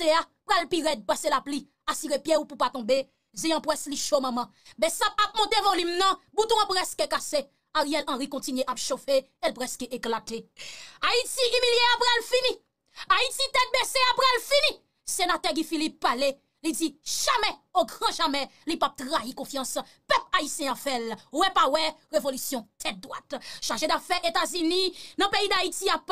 bese a, pral pi red pase la pli, asire piè ou pou pa tombe, zeyan pres li chou maman. Be sap ap monte volim nan, bouton preske kase, Ariel Henry kontinye ap chofe, el preske eklate. Haiti imilie ap pral fini, Haiti tet bese ap pral fini, senate Gifili pale, li di chame, o gran chame, li pap trahi konfians, pep Haitien fel, we pa we, revolisyon tet doat. Chache da fe Etasini, nan peyi da Haiti ap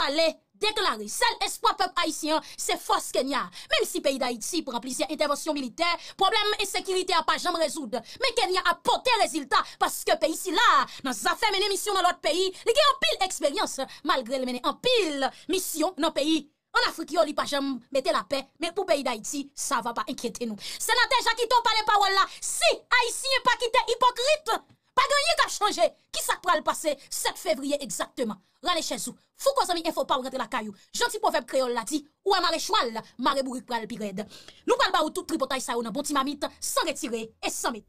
pale, Deklari, sel espoi pep Haitien, se fos Kenya. Mem si peyi d'Haïti pou remplisye intervensyon militer, problem e sekirite a pa jam rezoud. Men Kenya a pote rezultat, paske peyi si la, nan zafè mene misyon nan lot peyi, li gen an pil eksperyans, malgre le mene an pil misyon nan peyi. An Afrikyo li pa jam mette la pe, men pou peyi d'Haïti, sa va pa enkyete nou. Senate Jakito pale pa wala, si Haitien pa kite hipokrite, pa genye kap chanje, ki sak pral pase 7 fevriye ekzakteman. Rane chèzou, Fou ko sami enfo pa ou rentre la kayou. Janti poveb kreol la ti, ou a mare chwal, mare bourik pral pired. Nou pral ba ou tout tripotay sa ou nan bonti mamit, san retire, et san met.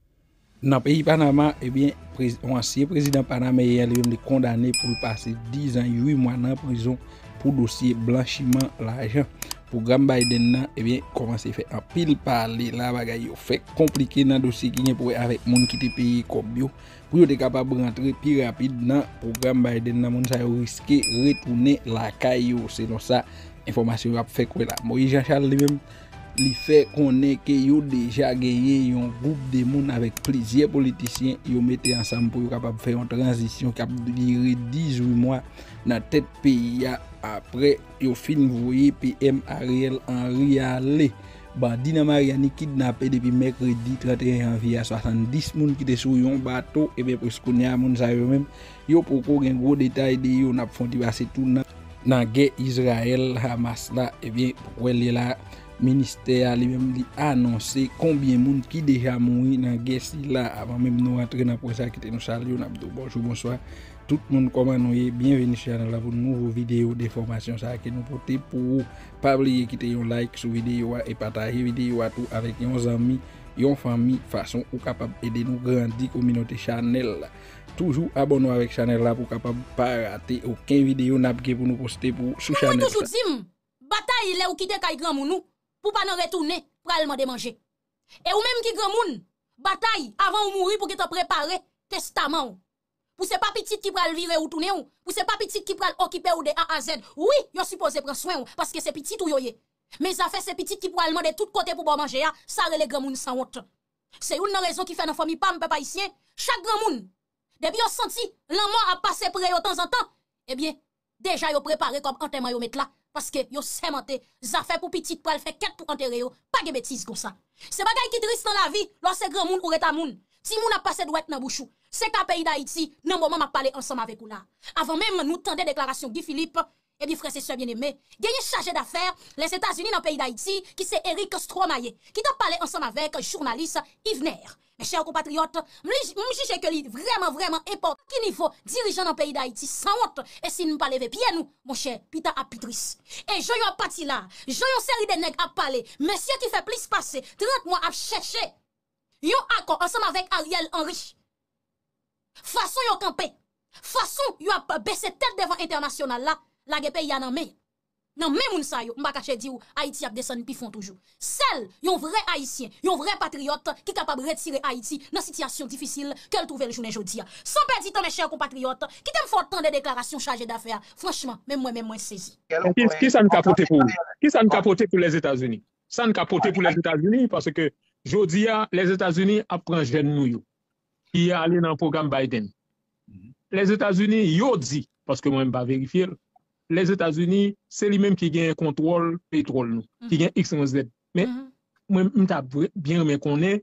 Nan peyi Panama, ebyen, eh ansye prezident Panameyen eh, li yon li kondane pou pase 10 an 8 mwan nan prison pou dosye blanchiman la ajan. Program Biden nan, ebyen, eh komanse fe an pil pale la bagay yo. Fek komplike nan dosye ki nye pou e avek moun ki te peyi kob yo. pou yo te kapab rentre pi rapide nan program Biden nan moun sa yo riske retoune la kay yo. Se non sa, informasyon yo ap fe kwe la. Moïse Jean-Charles li mèm li fe konen ke yo deja genye yon goup de moun avèk plizye politisyen yo mette ansam pou yo kapab fe yon transisyon kap diri 18 mwa nan tet peyi ya apre yo fin voye PM Ariel Henry Ale. Bandi nan Mariani kidnapè depi Mekredi 31 janvye a 70 moun ki te sou yon bato ebe preskoun ya moun sa yo menm. Yo poko gen gro detay de yo nap fonti base tou nan, nan gen Israel Hamas la ebe poko el la minister li menm li anonsè konbyen moun ki deja mouni nan gen si la avan menm nou antre nan presa ki te nou sal yo nap do bonjou bonsoir. Tout moun koman nou ye, bienveni chanel la pou nouvo video de formasyon sa ke nou pote pou pabliye kite yon like sou video wa e pataje video wa tou avek yon zami, yon fami, fason ou kapab ede nou grandi kominote chanel la. Toujou abonou avek chanel la pou kapab pa rate ouken video napke pou nou poste pou sou chanel sa. Mwen toujou dim, batay le ou kite kay gran moun nou pou pa nan retoune pralman de manje. E ou menm ki gran moun, batay avan ou mouri pou ki te prepare testaman ou. Pou se pa pitit ki pral vire ou toune ou, pou se pa pitit ki pral okipe ou de A a Z, oui, yo suppose pran soin ou, paske se pitit ou yo ye. Me zafè se pitit ki pral mande tout kote pou bo manje ya, sa rele gran moun san wot. Se yon nan rezon ki fè nan fami pa mpe pa isye, chak gran moun, debi yo santi, lanman ap pase pre yo tan zan tan, ebyen, deja yo prepare kom anteman yo met la, paske yo semente, zafè pou pitit pral fè ket pou antere yo, pa ge betis kon sa. Se bagay ki dris nan la vi, lò se gran moun ou reta moun, ti moun ap pase dwet nan bouchou. Ka peyi da iti, nan mouman ma pale ansam avek ou la. Avan menm nou tende deklarasyon Guy Philippe, e bi frese se bien eme, genye chaje d'afer les Etats-Unis nan peyi da iti, ki se Eric Stromae, ki ta pale ansam avek jounalist Yvener. Me chèr compatriote, mou jije ke li vreman vreman epot, ki nifo dirijan nan peyi da iti, san wot, e si nou pale ve piye nou, mou chèr, pita apitris. E joyon pati la, joyon seri de neg ap pale, mesye ki fe plis pase, 30 mwa ap chèche, yon akon ansam avek Ariel Henry, Fason yo kampe, fason yo ap bese tet devan internasyonal la, la gepe ya nan men. Nan men moun sa yo, mba kache di ou, Haiti ap desen pi fon toujou. Sel, yon vre Haitien, yon vre patriote, ki kapab retire Haiti nan sityasyon difisil ke l touve l jounen jodi ya. San pe di tan me chèr kompatriote, ki tem fote tan de deklarasyon chaje d'affèr, franchman, men mwen men mwen sezi. Ki sa n kapote pou? Ki sa n kapote pou les Etats-Unis? Sa n kapote pou les Etats-Unis, parce que Jodi ya, les Etats-Unis apren jen nou yo. Ki ya ale nan program Biden. Mhm. Les Etats-Unis yo di, paske mwen ba verifil, les Etats-Unis se li menm ki gen kontrol petrol nou. Mm -hmm. Ki gen mhm. X, Y, Z. Men, mhm. mwen mta bien men konen,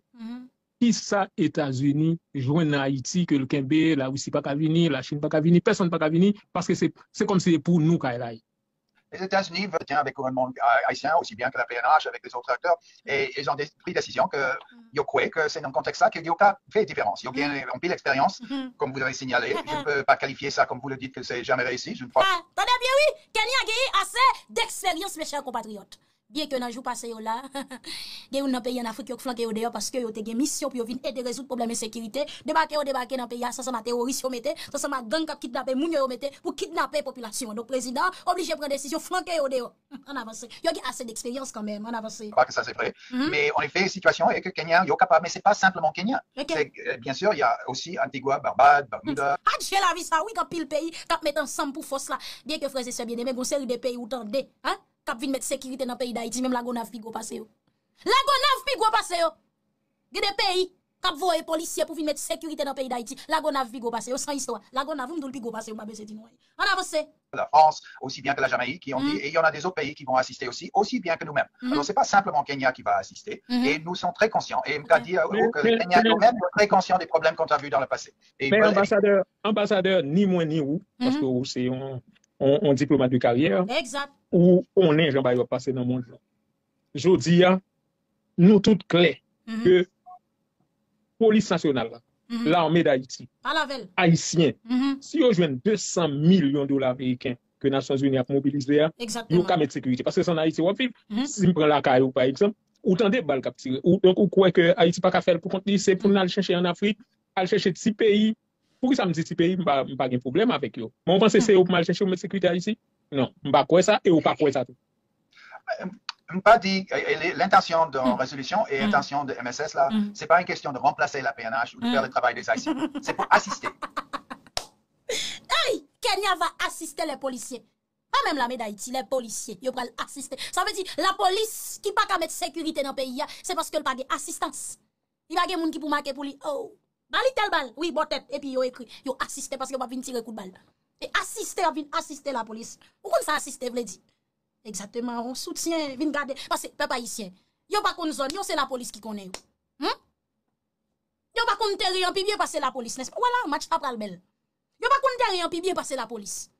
ki sa Etats-Unis jwen nan Haiti ke l Kenbe, la Ouissi pa ka vini, la Chine pa ka vini, person pa ka vini, paske se kom se pou nou ka elay. Les États-Unis veulent avec le gouvernement haïtien, aussi bien que la PNH, avec les autres acteurs, et ils ont pris décision que yo croient que c'est dans le contexte-là qu'il n'y a pas fait différence. Ils ont pris l'expérience, comme vous l'avez signalé. Je ne peux pas qualifier ça comme vous le dites que c'est jamais réussi. Je ne crois pas. Attendez bien, oui. Kenya a gagné assez d'expérience, mes chers compatriotes. Bien que nan jou pase yo la, gen yon nan peyi an Afrik yo flanke yo deyo paske yo te gen misyon pi yo vin ede rezout probleme sekirite. Debake yo debake nan peyi a, sa sa ma teroris yo mette, sa sa ma gang kap kitnape moun yo yo mette pou kitnape populasyon. Dok prezident, oblige pren desisyon flanke yo deyo. An avanse. Yo gen ase d'eksperyans kanmen, an avanse. Pas que ça c'est vrai, mais en effet, situation est que Kenya, yo capable, mais c'est pas simplement Kenya. C'est, Bien sûr, il y a aussi Antigua, Barbade, Bermuda, Adje la vi sa, oui, kap pil peyi, kap met ansam pou fos la. Bien ke freze se bien eme, gon seri de peyi ou tande, hein? Kap vin met sekirite nan peyi d'Haïti, mèm la gonav pi go pase yo. La gonav pi go pase yo. Ge de peyi, kap voye polisye pou vin met sekirite nan peyi d'Haïti, la gonav pi go pase yo, san histwa. La gonav mdoul pi go pase yo, mabè se di nou. An avance. la France, aussi bien que la Jamaïque, qui ont dit, et il y en a des autres pays qui vont assister aussi, aussi bien que nous-mêmes. Alors, c'est pas simplement Kenya qui va assister, et nous sommes très conscients. Et Mka dit que mais- Kenya nous-mêmes est très conscient des problèmes qu'on a vus dans le passé. Et Mais veulent- ambassadeur, ambassadeur, ni moi ni vous, parce que vous, c'est un, on diplomat de karrière, ou on enjan ba yo pase nan moun joun. Jodi ya, nou tout kle, mm -hmm. ke polis nasyonal la, mm -hmm. l'armée d'Haïti, Haïtien, mm -hmm. si yo jwen 200 milyon dola Ameriken, ke Nasyons Unie ap mobilize ya, yo ka met sekurite. Paske san Haïti wap viv, si m pren la kayo par exemple, ou tan de bal kap tire. Ou, ou kwe ke Haïti pa ka fel pou konti, se pou nan al chèche en Afrik, al chèche ti peyi, Pour que ça me dit petits pays, je n'ai pas de problème avec eux? Mais on pense que c'est eux pour aller chercher pour mettre sécurité Haïti? Non, je ne pas quoi ça et ou pas quoi ça. tout. Mpa dit, et- et l'intention de Mm. résolution et Mm. l'intention de MSS, là, Mm. c'est pas une question de remplacer la PNH ou de Mm. faire le travail des Haïtiens. C'est pour assister. Hey, Kenya va assister les policiers. Pas même l'armée d'Haïti, les policiers. Ils vont assister. Ça veut dire, la police qui pas qu'à mettre sécurité dans le pays, c'est parce qu'elle pas de assistance. Il y a des gens qui pour marquer pour lui, oh, bali tel balle, oui, bon tête, et puis ils écrit, ils assister parce qu'ils va venir tirer coup de balle. Et assister, viennent assister la police. Ou comme ça assister, veut dire? Exactement, on soutient, vient garder. Parce que, peuple haïtien, yo pas qu'on zone, yo c'est la police qui connaît. Hein? Yo pas qu'on terre en puis bien passer la police, n'est-ce pas? Voilà, match après le bel. Yo pas konn terrain pi bien passer la police.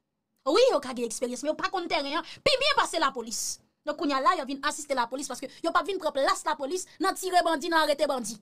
Oui, yo ka gen expérience, mais yo pas konn terrain pi bien passer la police. Donc kounya là, yo vinn assister la police parce que yo pas vinn prendre place la police, nan tirer bandi, nan arrêter bandi.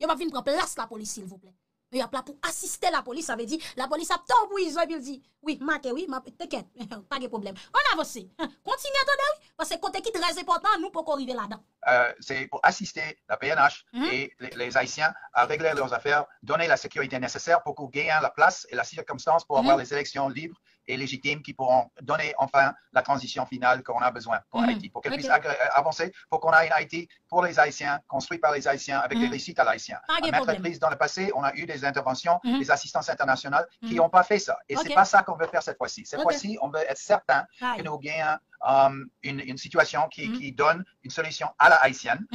Yo pas vinn prendre place la police s'il vous plaît. Mais y a là pour assister la police, ça veut dire la police a tant ont il dit oui, marqué oui, ma t'inquiète, pas de problème. On avance. Continue attendez oui parce que côté qui très important nous pour arriver là-dedans. Euh, c'est pour assister la PNH Mhm. et les, les Haïtiens à régler leurs affaires, donner la sécurité nécessaire pour qu'on gagne la place et la circonstance pour avoir Mhm. les élections libres et légitimes qui pourront donner enfin la transition finale qu'on a besoin pour Mhm. Haïti, pour qu'elle puisse euh, avancer, pour qu'on ait une Haïti pour les Haïtiens, construit par les Haïtiens, avec des Mhm. réussites à l'Haïtien. À maintes reprises dans le passé, on a eu des interventions, Mhm. des assistances internationales qui Mhm. n'ont pas fait ça. Et Ok. c'est pas ça qu'on veut faire cette fois-ci. Cette fois-ci, on veut être certain Aïe. que nous gagnons euh, une, une situation qui, Mhm. qui donne une solution à la haïtienne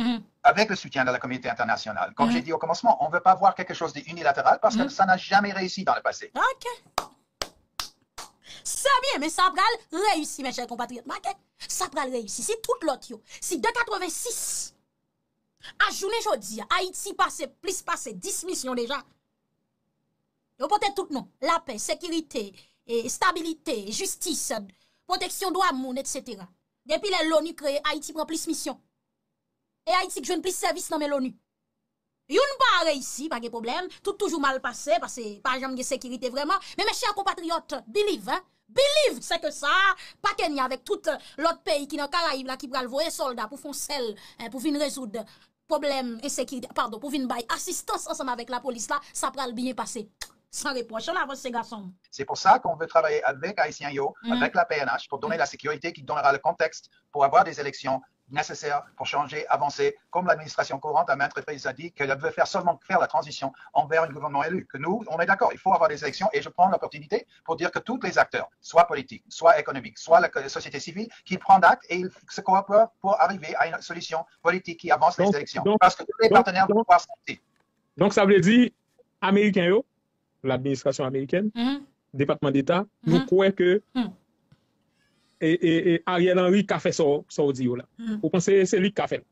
avec le soutien de la communauté internationale. Comme j'ai dit au commencement, on ne veut pas voir quelque chose d'unilatéral parce que ça n'a jamais réussi dans le passé. Ok. C'est bien, mais ça pral réussi, mes chers compatriotes. Ok? Ça pral réussi. Si tout l'autre, si de 86, à journée jodi, Haïti passe plus passe 10 missions déjà. Yo peut-être tout non. La paix, sécurité, et stabilité, justice, protection droit moun, etc. Depuis l'ONU créé, Haïti prend plus mission. Et Haïti joue plus service dans l'ONU. Yon pas réussi, pas de problème. Tout toujours mal passé, parce que pas jamais de sécurité vraiment. Mais mes chers compatriotes, believe, hein? Believe, c'est que ça, pas Kenya avec tout euh, l'autre pays qui dans Caraïbes là, qui pral voyer soldats pour faire sel, hein, pour venir résoudre problème insécurité, pardon, pour venir bailler assistance ensemble avec la police là, ça pral bien passer. Sans reproche, on avance ces garçons. C'est pour ça qu'on veut travailler avec Haïtien Yo, Mhm. avec la PNH, pour donner la sécurité qui donnera le contexte pour avoir des élections nécessaires pour changer, avancer, comme l'administration courante à maintes reprises a dit qu'elle veut faire seulement faire la transition envers un gouvernement élu. Que nous, on est d'accord, il faut avoir des élections et je prends l'opportunité pour dire que tous les acteurs, soit politiques, soit économiques, soit la société civile, qui prennent acte et ils se coopèrent pour arriver à une solution politique qui avance les élections. donc- Parce que tous les donc- partenaires doivent donc- pouvoir s'arrêter. Donc ça veut dire, Américains, l'administration américaine, Mhm. département d'État, nous Mhm. croyons que Mhm. Et, et Ariel Henry qui a fait ça, ça dit là. Mhm. Vous pensez que c'est lui qui a fait?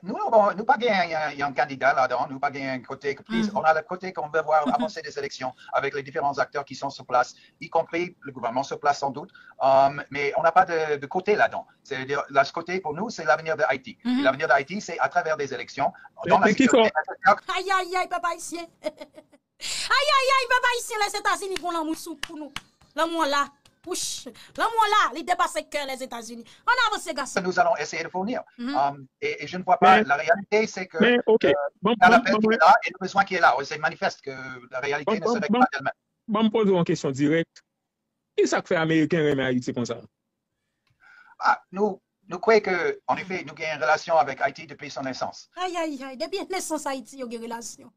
Nous, bon, nous pas un, un candidat là-dedans, nous pas un côté, que plus- Mhm. on a le côté qu'on veut voir avancer des élections avec les différents acteurs qui sont sur place, y compris le gouvernement sur place sans doute, Um, mais on n'a pas de, de côté là-dedans. C'est-à-dire, là, ce côté pour nous, c'est l'avenir de Haïti. Et L'avenir d'Haïti, c'est à travers des élections. Mais- dans la mais qui sécurité. Aïe, aïe, aïe, papa haïtien. aïe, aïe, aïe, papa haïtien, les États-Unis, qu'on l'amour sous pour nous. L'amour là. Pouche, l'amour là, il dépasse que les États-Unis. On avance, garçon. nous allons essayer de fournir. Mhm. Um, et, et je ne vois pas, Mais- la réalité, c'est que Mais, OK. Bon, il y a bon, l'appel bon, qui est là et le besoin qui est là. C'est manifeste que la réalité Bon, ne bon, se règle bon. pas d'elle-même. bon, me pose une question directe. Qui ça que fait Américain remet Haïti comme ça? Ah, nous, nous croyons que, en effet, nous avons une relation avec Haïti depuis son naissance. Aïe, aïe, aïe. Depuis naissance Haïti, il y a une relation.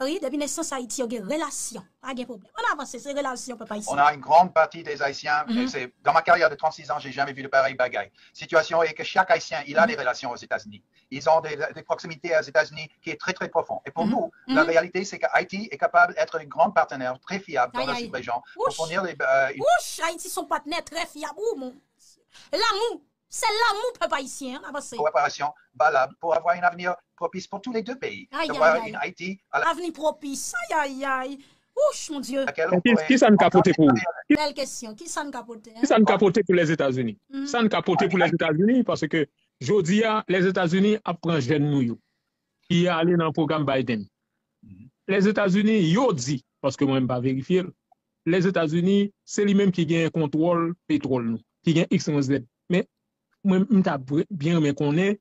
Oui, depuis naissance Haïti, il y a une relation. Pas de problème. On avance, c'est relation, papa ici. On a une grande partie des Haïtiens, Mhm. dans ma carrière de 36 ans, j'ai jamais vu de pareil bagaille. Situation est que chaque Haïtien, il a Mhm. des relations aux États-Unis. Ils ont des, des proximités aux États-Unis qui est très, très profond. Et pour Mhm. nous, la réalité, c'est que Haïti est capable d'être un grand partenaire très fiable dans la sous-région pour fournir les, euh, une Ouch, Haïti, son partenaire très fiable. Mon. L'amour. C'est l'amour, papa ici. On avance. coopération valable pour avoir un avenir propice pour tous les deux pays. Aïe, aïe, aïe. une Haïti à Avenir propice. Aïe, aïe, aïe. Ouch, mon Dieu. Qui, ça ne capote pour vous? Belle question. Qui s'en capote? hein? Qui ça ne capote pour les États-Unis? Ça ne capote pour les États-Unis? Parce que, jodi les États-Unis apprennent jeune nous qui est allé dans le programme Biden. Les États-Unis, yo dit, parce que moi-même pas vérifié, les États-Unis, c'est lui-même qui gagne contrôle pétrole nous, qui gagne X, Y, Z. Moi, m'ta bien mais qu'on est,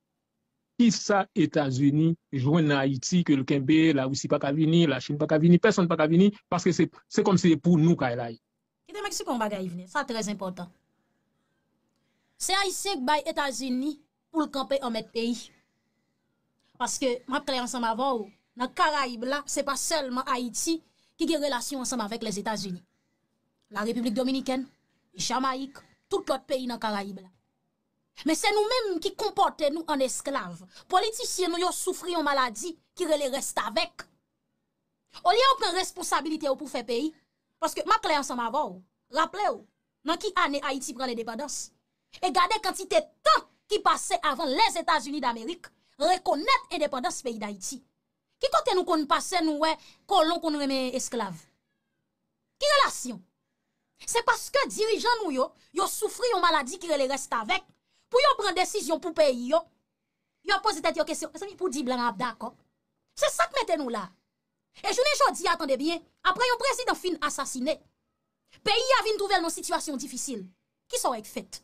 qui ça États-Unis joignent Haïti que le Kembe, la qu'à venir, la Chine pas qu'à venir, personne pas qu'à venir, parce que c'est, c'est comme si c'est pour nous qu'à là. Qui te Mexique, on bagay vene. Ça, très important. C'est Haïtien qui baille États-Unis pour le camper en mettre pays. Parce que, ma clé ensemble avant, ou, dans le Caraïbe là, c'est pas seulement Haïti qui a une relation ensemble avec les États-Unis. La République dominicaine, Jamaïque, tout l'autre pays dans le Caraïbe Mais c'est nous-mêmes qui comportons nous en esclaves. Politiciens nous souffert une maladie qui les reste avec. Au lieu de prendre responsabilité pour faire pays, parce que ma clé ensemble rappelez-vous, dans qui année Haïti prend l'indépendance? Et gardez quantité de temps qui passait avant les États-Unis d'Amérique reconnaître l'indépendance pays d'Haïti. Qui côté nous qu'on passait nous ouais colon qu'on remet esclave. Qui relation? C'est parce que dirigeants nous yo, yo souffri une maladie qui les reste avec. Pour yo prendre décision pour pays yo, yo pose tête yo question, c'est pour dire blanc d'accord. C'est ça que mettez nous là. Et je ne jodi, attendez bien, après un président fin assassiné, pays a vin trouver dans situation difficile. Qui sont fait?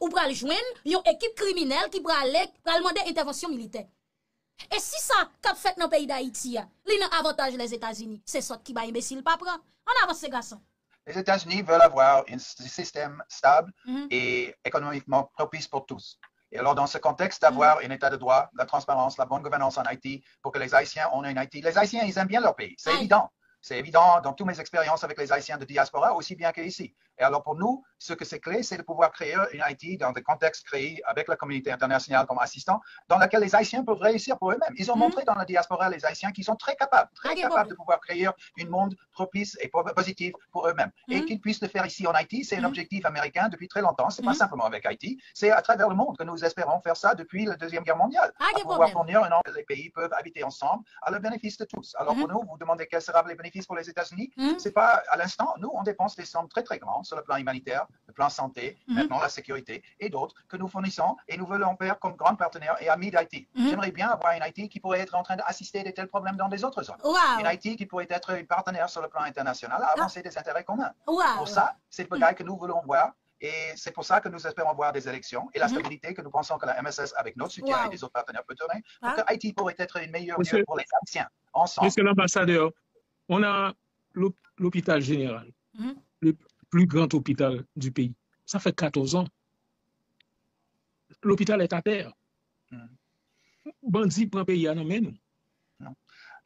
Ou pral joindre une équipe criminelle qui pral pral demander intervention militaire. Et si ça qu'a fait dans le pays d'Haïti, li nan avantage les États-Unis, c'est ça qui va imbécile pas prendre. On avance ces garçons. Les États-Unis veulent avoir un système stable Mhm. et économiquement propice pour tous. Et alors, dans ce contexte, d'avoir un état de droit, la transparence, la bonne gouvernance en Haïti, pour que les Haïtiens ont un Haïti. Les Haïtiens, ils aiment bien leur pays. C'est évident. C'est évident dans toutes mes expériences avec les Haïtiens de diaspora, aussi bien qu'ici. Et alors, pour nous, ce que c'est clé, c'est de pouvoir créer une Haïti dans des contextes créés avec la communauté internationale comme assistant, dans laquelle les Haïtiens peuvent réussir pour eux-mêmes. Ils ont Mhm. montré dans la diaspora, les Haïtiens, qu'ils sont très capables, très capables de pouvoir créer un monde propice et po- positif pour eux-mêmes. Et Mhm. qu'ils puissent le faire ici en Haïti, c'est un Mhm. objectif américain depuis très longtemps. C'est pas simplement avec Haïti, c'est à travers le monde que nous espérons faire ça depuis la Deuxième Guerre mondiale. Ah, des pouvoir fournir un ordre que les pays peuvent habiter ensemble à le bénéfice de tous. Alors pour nous, vous demandez quels seront les bénéfices pour les États-Unis. C'est pas à l'instant. Nous, on dépense des sommes très très grandes sur le plan humanitaire, le plan santé, Mhm. maintenant la sécurité et d'autres que nous fournissons et nous voulons faire comme grand partenaire et ami d'Haïti. Mhm. J'aimerais bien avoir une Haïti qui pourrait être en train d'assister de tels problèmes dans des autres zones. Une Wow. Haïti qui pourrait être un partenaire sur le plan international à avancer des intérêts communs. Wow. Pour ça, c'est le bagaille que nous voulons voir. Et c'est pour ça que nous espérons voir des élections et la Mhm. stabilité que nous pensons que la MSS, avec notre soutien Wow. et des autres partenaires, peut donner, pour Ah. que Haïti pourrait être une meilleure Monsieur- lieu pour les Haïtiens, ensemble. Monsieur l'ambassadeur, on a l'hôp- l'hôpital général, Mhm. le plus grand hôpital du pays. Ça fait 14 ans. L'hôpital est à terre. Mm. Bandi pran peyi anan men nou. Non.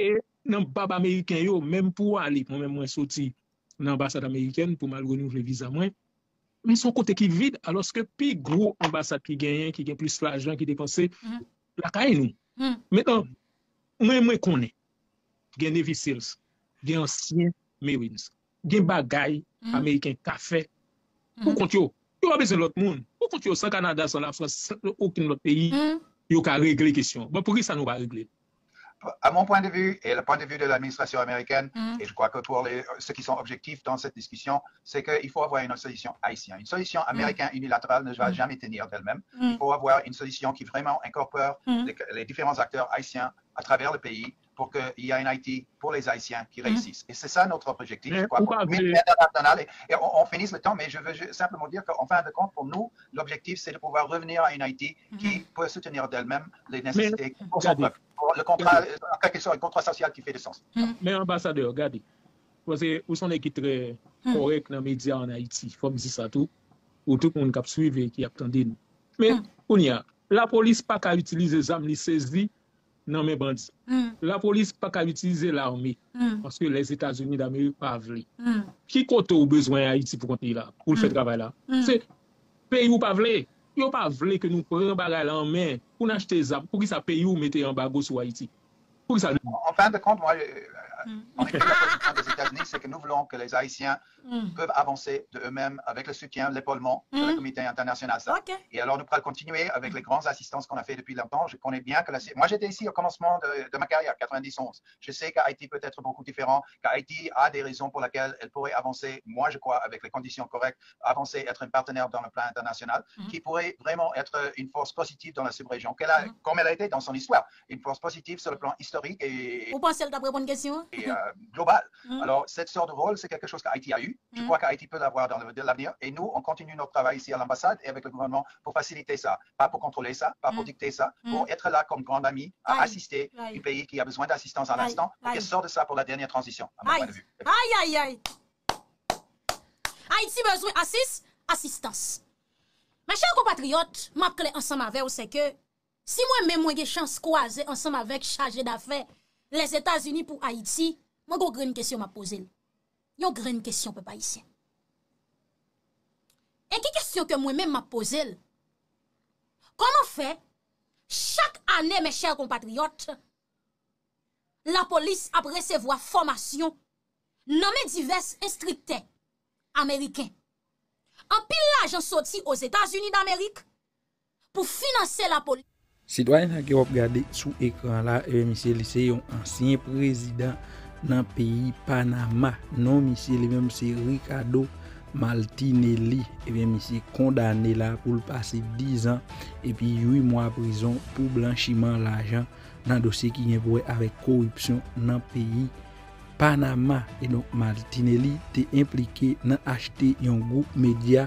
E nan bab Ameriken yo, menm pou wale, pou menm mwen soti nan ambasade Ameriken pou mal renou reviza mwen, men son kote ki vide, aloske pi gro ambasade ki genyen, ki gen plus l'ajan, ki depanse, mm. la kae nou. Mm. Metan, mwen mwen konen, gen Nevisils, gen ansyen Mewins, gen bagay Mhm. américain café, Mhm. pour compte yo, yo a besoin de l'autre monde. Pour compte yo, sans Canada, sans la France, sans aucun autre pays, Mhm. yo ka régler question. Bon, pour qui ça nous va régler? À mon point de vue et le point de vue de l'administration américaine, Mhm. et je crois que pour les, ceux qui sont objectifs dans cette discussion, c'est qu'il faut avoir une solution haïtienne. Une solution américaine unilatérale ne va Mm. jamais tenir d'elle-même. Mm. Il faut avoir une solution qui vraiment incorpore Mm. les, les différents acteurs haïtiens à travers le pays pour qu'il y ait un Haïti pour les Haïtiens qui réussissent. Et c'est ça notre objectif, Mais je crois, pour le vous- international. Et, et on, on finisse le temps, mais je veux simplement dire qu'en fin de compte, pour nous, l'objectif, c'est de pouvoir revenir à une Haïti qui peut soutenir d'elle-même les nécessités pour son peuple. Pour le contrat, sorte, un contrat social qui fait du sens. Mais ambassadeur, regardez. Parce que vous sont équipe très correct dans les médias en Haïti. Il faut me dire ça tout. Ou tout le monde qui a suivi, qui a attendu. Mais, on y a. La police pas qu'à utiliser les armes, les saisies nan men bandi. Mm. La polis pa ka utilize l'armi, mm. paske les Etats-Unis d'Amerik pa vle. Mm. Ki kote ou bezwen Haiti pou konti la, pou l'fè mm. travay la? Mm. Se, peyi ou pa vle, yo pa vle ke nou pren bagay la an men, pou n'achete zap, pou ki sa peyi ou mette yon bago sou Haiti. Pou ki sa... En fin de compte, moi, Mm. en effet, la position des États-Unis, c'est que nous voulons que les Haïtiens Hmm. peuvent avancer de eux-mêmes avec le soutien, l'épaulement de la Mm. communauté internationale. Ça. Et alors, nous pourrons continuer avec les grandes assistances qu'on a fait depuis longtemps. Je connais bien que la... Moi, j'étais ici au commencement de, de ma carrière, 90-11. Je sais qu'Haïti peut être beaucoup différent, qu'Haïti a des raisons pour lesquelles elle pourrait avancer, moi, je crois, avec les conditions correctes, avancer, être un partenaire dans le plan international, Mhm. qui pourrait vraiment être une force positive dans la sous-région, qu'elle a, Mhm. comme elle a été dans son histoire, une force positive sur le plan historique et, Vous pensez que t'as répondre une question? Et, euh, global. Mhm. Alors, cette sorte de rôle, c'est quelque chose qu'Haïti a eu. Je Mhm. crois qu'Haïti peut l'avoir dans l'avenir. Et nous, on continue notre travail ici à l'ambassade et avec le gouvernement pour faciliter ça. Pas pour contrôler ça, pas pour Mhm. dicter ça, pour être là comme grand ami à assister du pays qui a besoin d'assistance à l'instant qu'elle sorte de ça pour la dernière transition, à mon Aïe. point de vue. Aïe, aïe, aïe. Haïti besoin assist, assistance. Mes chers compatriotes, m'a ensemble avec vous, c'est que si moi-même moi j'ai chance croiser ensemble avec chargé d'affaires les États-Unis pour Haïti, moi, j'ai une question à poser. Une grande question, peuple haïtien. Et qui question que moi-même m'a posé? Comment fait, chaque année, mes chers compatriotes, la police a recevoir formation nommée divers instructeurs américains. En pile l'argent sorti aux États-Unis d'Amérique pour financer la police. Sidwayen sa ki wap gade sou ekran la, eh, e misye li se yon ansyen prezident nan peyi Panama. Non misye li menm se Ricardo Martinelli, eh e misye kondane la pou l'pase 10 an, e pi 8 mwa prison pou blanchiman l'ajan nan dosye ki gen vwe avek korupsyon nan peyi Panama. E donk Martinelli te implike nan achete yon goup media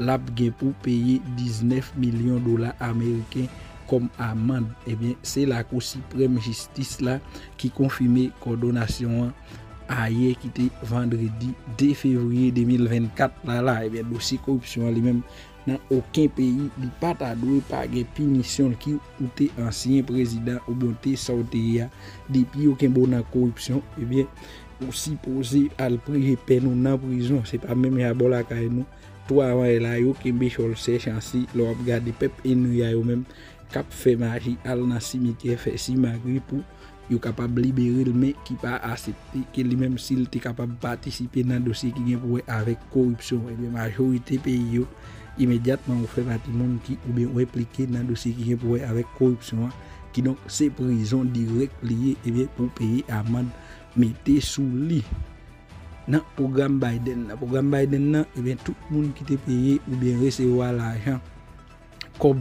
lap gen pou peye 19 milyon dola Ameriken. Kom amande, ebyen, se la kou Supreme Justice la ki konfime kordonasyon an aye ki te vendredi 2 fevriye 2024 la la, ebyen, dosi korupsyon li menm nan oken peyi li pata dwe pa gen pinisyon ki ou te ansyen prezident ou bon ya depi yo ken bon nan korupsyon, ebyen, ou si pose al preje pen ou nan prison, se pa menm ya bol akay nou, to avan e la yo ken be chol se chansi, lo ap gade pep enu ya yo menm kap fe maji al nan simitye fe si magri pou yo kapab libere l men ki pa asepte ke li menm sil te kapab patisipe nan dosye ki gen pouwe avek korupsyon. Ebe majorite peyi yo imediatman ou fe pati moun ki ou ben ou eplike nan dosye ki gen pouwe avek korupsyon ki donk se prizon direk liye ebe pou peye amad mette sou li. Nan program Biden nan program Biden nan ebe tout moun ki te peye ou ben resewa l ajan kob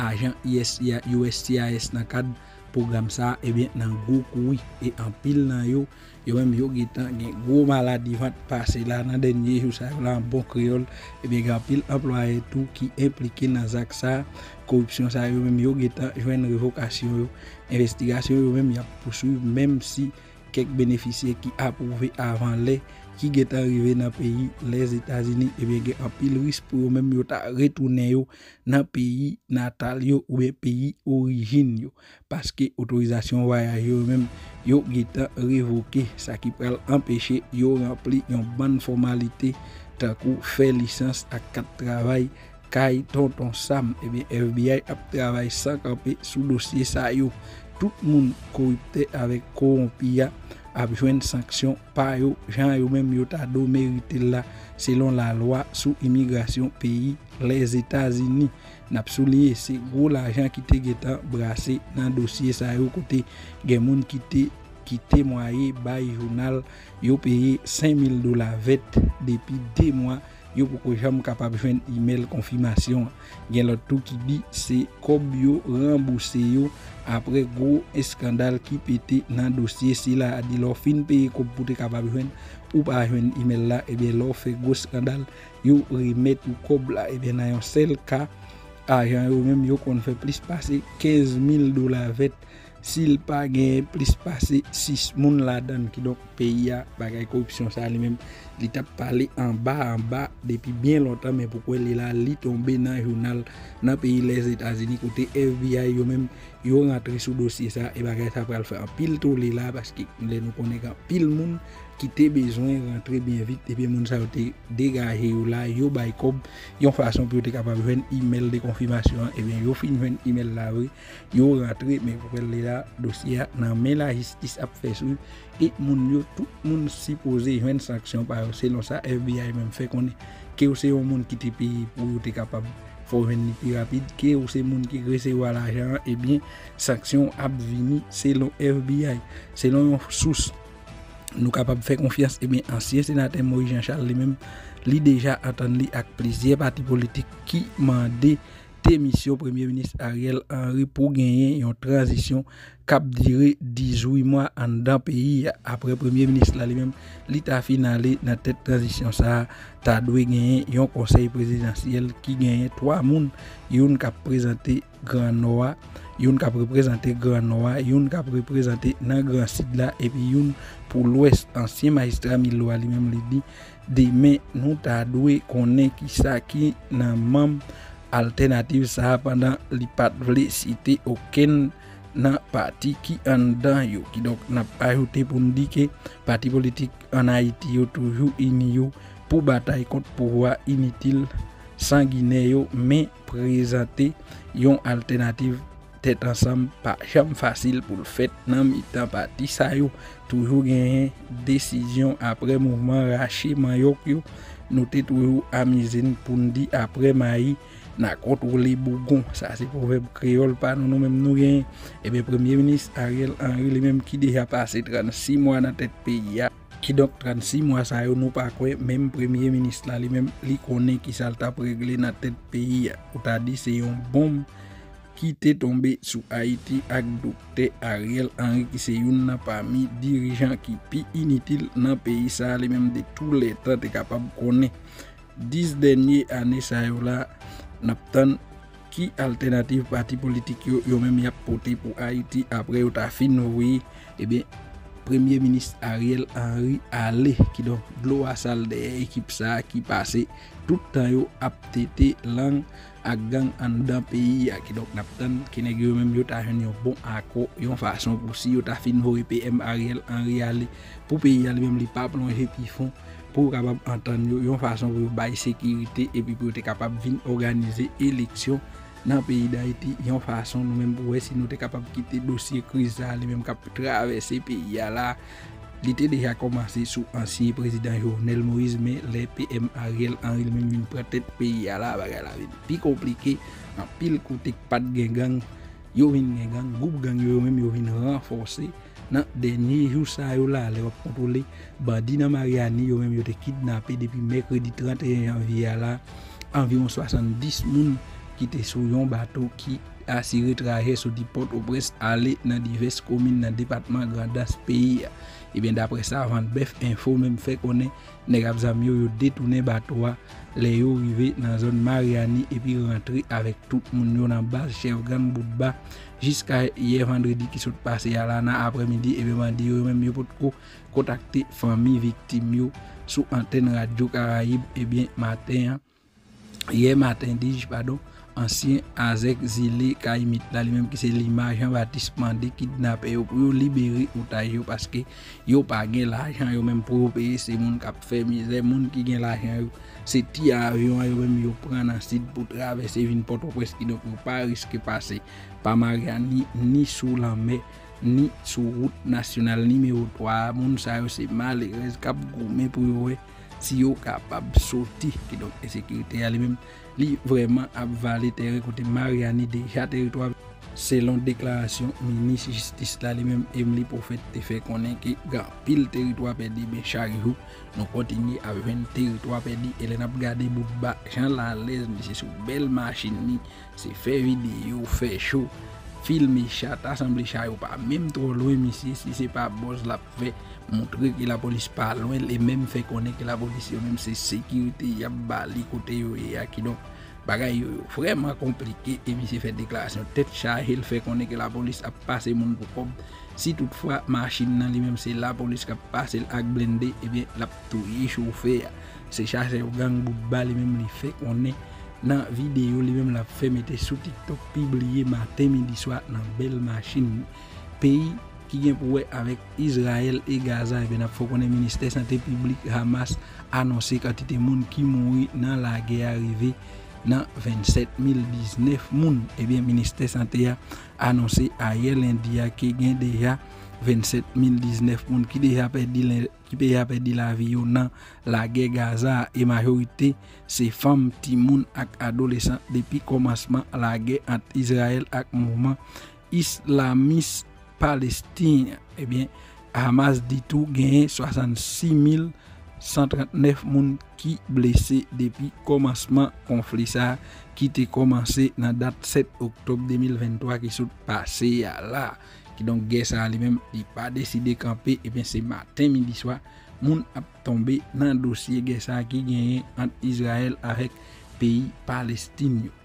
ajan USCIS nan kad program sa, eh ebyen nan gwo koui, e anpil nan yo, yo menm yo getan gen gwo maladi vant pase la nan denye yo sa, lan bon kriol, ebyen eh anpil employe tou ki implike nan zak sa, korupsyon sa, yo menm yo getan jwen revokasyon yo, investigasyon yo menm ya pousuiv, menm si kek benefisye ki apouve avan le, ki get arrive nan peyi les Etats-Unis, ebyen gen apil ris pou yo menm yo ta retounen yo nan peyi natal ou ben peyi orijin yo. Paske otorizasyon voyaj yo menm yo getan revoke, sa ki pral empeshe yo rempli yon ban formalite takou fe lisans ak kat travay kay ton ton sam, ebyen FBI ap travay san kampe sou dosye sa yo. Tout moun korupte avek korompi ya ap jwen sanksyon pa yo, jan yo menm yo ta do merite la selon la lwa sou imigrasyon peyi les Etats-Unis. Nap sou liye se gro la jan ki te getan brase nan dosye sa yo kote gen moun ki te ki temwaye bay jounal yo peye 5.000 dola vet depi 2 mwa yo pou ko jam kapab jwen email konfirmasyon. Gen lot tou ki di se kob yo rembouse yo apre gro eskandal ki pete nan dosye. Si la di lo fin peye kob pou te kapab jwen ou pa jwen email la ebyen lo fe gro skandal. Yo remet ou kob la ebyen nan yon sel ka. Ajan yo menm yo kon fè plis pase 15.000 dola vet sil pa gen plis pase 6 moun la dan ki donk peyi ya bagay korupsyon sa li menm li tap pale an ba an ba depi bien lontan men pou kwen li la li tombe nan jounal nan peyi les Etats-Unis kote FBI yo menm yo rentre sou dosye sa e bagay sa pral fè an pil tou li la paske le nou konen kan pil moun ki te bezwen rentre bien vit epi moun sa yo te degaje yo la yo bay kob yon fason pou yo te kapab jwen email de konfirmasyon epi yo fin jwen email la we yo rentre men pou kwen le la dosya nan men la jistis ap fesou et moun yo tout moun si pose jwen sanksyon pa yo selon sa FBI men fe konen ke yo se yon moun ki te pi pou yo te fò jwen ni pi rapide yo se moun ki grese yo al ajan epi sanksyon ap vini selon FBI selon yon sous nou kapab fè konfians e ben ansye senatè Moïse Jean-Charles li deja atan li ak plizye pati politik ki mande temisyon Premier Ministre Ariel Henry pou genyen yon transisyon kap dire 18 mwa an dan peyi apre Premier Ministre li ta finalè nan tèt transisyon sa ta dwe genyen yon konsey presidansyel ki genyen 3 moun yon kap prezante Grand Noa yon kap reprezante Grand Noa yon kap reprezante nan Grand Sidla epi yon pou l'Ouest, ansyen magistra Milo Ali mèm li di, de men nou ta dwe konen ki sa ki nan mam alternatif sa pandan li pat vle site oken nan pati ki an dan yo, ki donk nan ajoute pou ndi ke pati politik an Haiti yo toujou in yo pou batay kont pouwa initil sangine yo, men prezante yon alternatif tèt ansam pa chanm fasil pou l'fèt nan mitan pati sa yo toujou genyen desisyon apre mouvman rache mayok yo. Nou te toujou amizen pou ndi apre mayi nan kontou li bougon. Sa se pouveb kreol pa nou nou menm nou genyen ebe premier minis Ariel Henry li menm ki deja pase 36 mwa nan tèt peyi ya. Ki dok 36 mwa sa yo nou pa kwe menm premier minis la li menm li konen ki salta pregle nan tèt peyi ou ta di se yon bom ki te tombe sou Haiti ak dokte Ariel Henry ki se yon nan pa mi dirijan ki pi initil nan peyi sa li menm de tou letan te kapab konen. Dis denye ane sa yo la naptan ki alternatif pati politik yo yo menm yap pote pou Haiti apre yo ta fin nouye ebe Premier Ministre Ariel Henry Ale ki don glo asal de ekip sa ki pase toutan yo ap tete lang ak gang an dan peyi ya. Ki don nap ki neg yo menm yo ta jen yon bon akor yon fason pou si yo ta fin vore PM Ariel Henry Ale pou peyi ale menm li pa plonje pi fon pou kapab antan yo. Yon fason pou yo baye sekirite epi pou yo te kapab vin organize eleksyon nan peyi da iti yon fason nou menm pou we si nou te kapab kite dosye kriza ale menm kap travese peyi a la. Li te deja komanse sou ansye prezident Journel Moïse me le PM Ariel Henry men min pratet peyi ala bagay la vin pi komplike an pil koutek pat gen gang yo vin gen gang goup gang yo men yo vin renforse. Nan denye jou sa yo la le wap kontrole bandi nan Mariani yo men yo te kidnape depi mekredi 31 janvi ala anvion 70 moun ki te sou yon bato ki asire traje sou di pot ou pres ale nan divers komine nan departement grandas peyi ya. Ebyen dapre sa, van bef info menm fe konen negap zamyo yo detounen batwa le yo rive nan zon Mariani epi rentre avek tout moun yo nan bas chev gan bout ba jiska ye vendredi ki sot pase yala nan apremidi. Ebyen mandi yo menm yo pot ko kontakte fami viktim yo sou anten radyo Karayib ebyen maten ye maten dij pardon ansyen Azek Zile Kaimit la li menm ki se l'imaj an va dispande kidnap yo pou yo libere otaj yo paske yo pa gen l'ajan yo menm pou yo peye se moun kap femi se moun ki gen l'ajan yo. Se ti avyon yo menm yo pran an sid pou travese vin poto preski do pou pa riske pase pa marya ni, ni sou lanme ni sou route nasyonal nimeyo 3 moun sa yo se mal e rez kap goume pou yo we si yo kapab soti. Ki don esekirite ya li mem li vreman ap vale teren kote Mariani deja teritwa selon deklarasyon minis jistis la li mem em li pou fet te fe konen ki gran pil teritwa pedi ben chari hou non kontinye avven teritwa pedi elen ap gade bou ba jan la lez mi se sou bel machin ni se fe video, fe show. Filme chat, asemble chari ou pa mem tro lou mi se si se pa boz la pou fe. montre ki la polis pa lwen, le menm fe konen ki la polis yo menm se sekirite yap bali kote yo e a ki don bagay yo yo vreman komplike e mi se fe deklarasyon. Tet chahe l fe konen ki la polis ap pase moun pou kob si toutfwa machin nan li menm se la polis kap pase l ak blende e ben lap touye choufe. Se chache yo gang bou bali menm li fe konen nan videyo li menm la fe mette sou tiktok pibliye maten midi swat nan bel machin. Peyi ki gen pou wè avèk Israel e Gaza ebyen ap fò konè Ministè Santé Publik Hamas anonsè katite moun ki moui nan la gey arive nan 27.019 moun. Ebyen, eh Ministè Santé a anonsè a yè l'india ki gen deja 27.019 moun ki deja pedi la viyo nan la ge Gaza e majorite se fam ti moun ak adolesan depi komasman la ge ant Israel ak mouman Islamis Palestine. Eh Hamas ditou gen 66.000 139 moun ki blese depi komansman konflisa ki te komanse nan dat 7 oktob 2023 ki sou pase ya la. Ki donk gen sa li men di pa deside kampe e ben se maten midi swa moun ap tombe nan dosye gen sa ki genye ant Israel avek peyi Palestine yo.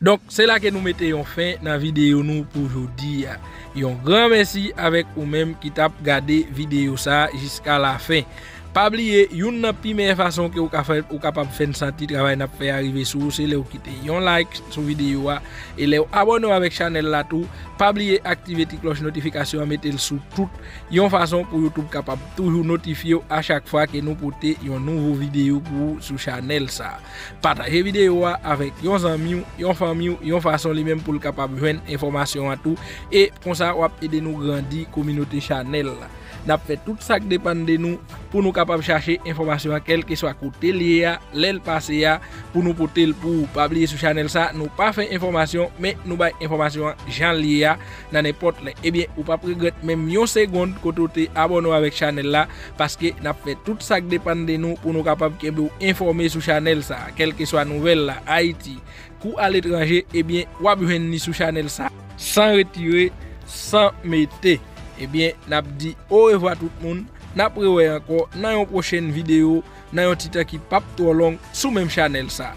Donk se la ke nou mette yon fin nan videyo nou pou jodi ya. Yon gran mersi avek ou menm ki tap gade videyo sa jiska la fin. Pabliye, yon nan pi meye fason ki ou, ka fe, ou kapap fen santi travay nan fe arrive sou, se le ou kite yon like sou videyo wa, e le ou abone ou avek chanel la tou, pabliye aktive ti kloche notifikasyon, metel sou tout, yon fason pou Youtube kapap toujou notifiyo a chak fwa ke nou pote yon nouvo videyo pou sou chanel sa. Pataje videyo wa avek yon zanmi yon fami yon fason li men pou l kapap jwen informasyon a tou, e konsa wap ede nou grandi kominote chanel la. nap fè tout sak depan de nou pou nou kapab chache informasyon a kelke swa kote liye a, lèl pase a, pou nou pote l pou pabliye sou chanel sa, nou pa fè informasyon, men nou bay informasyon jan liye a nan epot lè. Ebyen, ou pa pregret menm yon segonde koto te abonou avèk chanel la, paske nap fè tout sak depan de nou pou nou kapab kebe ou informe sou chanel sa, kelke swa nouvel la, Haiti, kou al etranje, ebyen, wap jwen ni sou chanel sa, san retire, san mette. Ebyen, nap di o revo a tout moun, nap rewe anko nan yon prochen video, nan yon titan ki pap to long sou menm chanel sa.